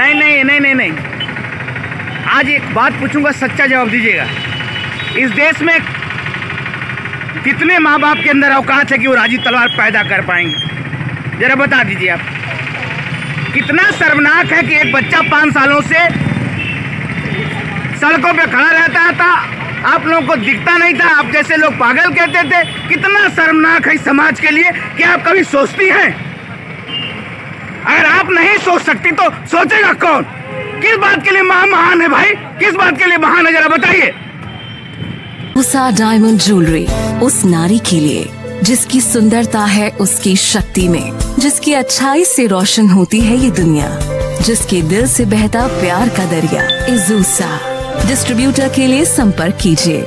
नहीं नहीं नहीं नहीं नहीं। आज एक बात पूछूँगा, सच्चा जवाब दीजिएगा। इस देश में कितने माँ बाप के अंदर अवकाश है कि वो राज़ी तलवार पैदा कर पाएँगे? जरा बता दीजिए आप। कितना शर्मनाक है कि एक बच्चा पाँच सालों से सड़कों पे खड़ा रहता था, आप लोगों को दिखता नहीं था, आप जैसे लोग पागल कहते थे। कितना शर्मनाक है समाज के लिए कि आप कभी सोचती हैं? अगर आप नहीं सोच सकती तो सोचेगा कौन? किस बात के लिए महा महान है भाई? किस बात के लिए महान है, जरा बताइए। उषा डायमंड ज्वेलरी, उस नारी के लिए, जिसकी सुंदरता है उसकी शक्ति में, जिसकी अच्छाई से रोशन होती है ये दुनिया, जिसके दिल से बहता प्यार का दरिया इजूसा डिस्ट्रीब्यूटर के लिए संपर्क कीजिए।